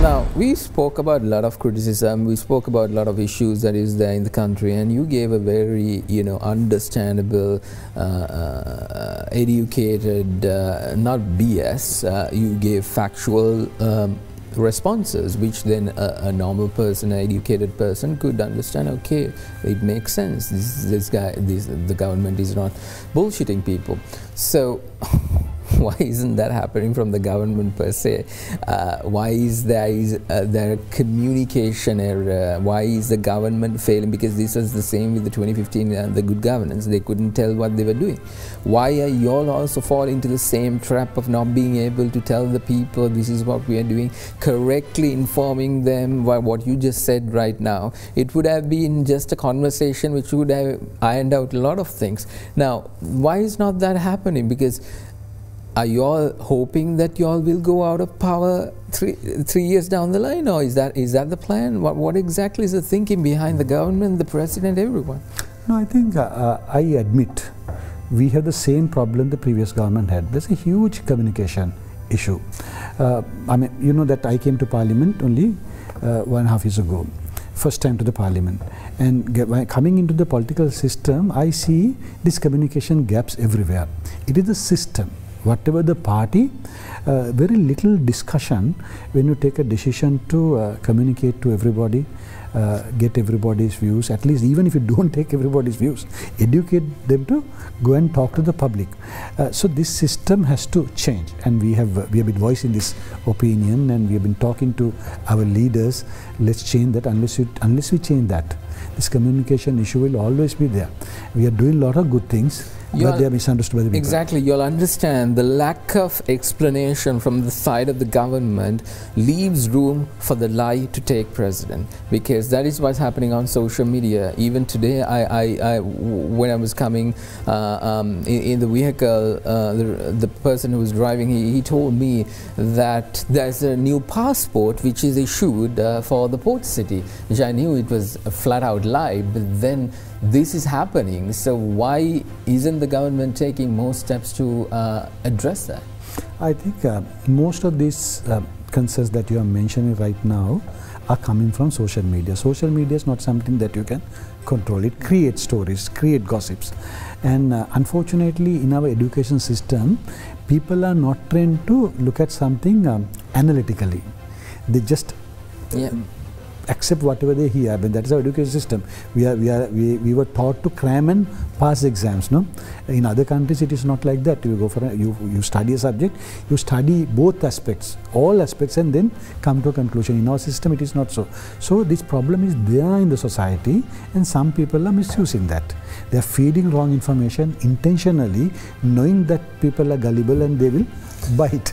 Now, we spoke about a lot of criticism, we spoke about a lot of issues that is there in the country, and you gave a very, you know, understandable, uh, uh, educated, uh, not BS, uh, you gave factual um, responses, which then a, a, normal person, an educated person could understand, okay, it makes sense, this, this guy, this, the government is not bullshitting people. So, why isn't that happening from the government per se? Uh, why is there is uh, there communication error? Why is the government failing? Because this was the same with the 2015 and the good governance. They couldn't tell what they were doing. Why are you all also falling into the same trap of not being able to tell the people this is what we are doing, correctly informing them what you just said right now? It would have been just a conversation which would have ironed out a lot of things. Now, why is not that happening? Because are you all hoping that you all will go out of power three, three years down the line, or is that is that the plan? What, what exactly is the thinking behind the government, the president, everyone? No, I think uh, uh, I admit we have the same problem the previous government had. There's a huge communication issue. Uh, I mean, you know that I came to parliament only uh, one and a half years ago, first time to the parliament. And coming into the political system, I see these communication gaps everywhere. It is the system whatever the party, uh, very little discussion when you take a decision to uh, communicate to everybody, uh, get everybody's views, at least even if you don't take everybody's views, educate them to go and talk to the public. Uh, so this system has to change and we have, we have been voicing this opinion and we have been talking to our leaders, let's change that unless, you, unless we change that. This communication issue will always be there. We are doing a lot of good things but they are misunderstood by the people. Exactly. You'll understand the lack of explanation from the side of the government leaves room for the lie to take precedent because that is what's happening on social media. Even today, I, I, I when I was coming uh, um, in, in, the vehicle, uh, the, the, person who was driving, he, he, told me that there's a new passport which is issued uh, for the port city, which I knew it was a flat out lie, but then this is happening. So why isn't the government taking more steps to uh, address that? I think uh, most of these uh, concerns that you are mentioning right now are coming from social media. Social media is not something that you can control. It creates stories, create gossips. And uh, unfortunately, in our education system, people are not trained to look at something um, analytically. They just yeah accept whatever they hear. I mean, that is our education system. We are, we are, we, we were taught to cram and pass exams. No, in other countries it is not like that. You go for a, you you study a subject, you study both aspects, all aspects, and then come to a conclusion. In our system, it is not so. So this problem is there in the society, and some people are misusing that. They are feeding wrong information intentionally, knowing that people are gullible and they will bite.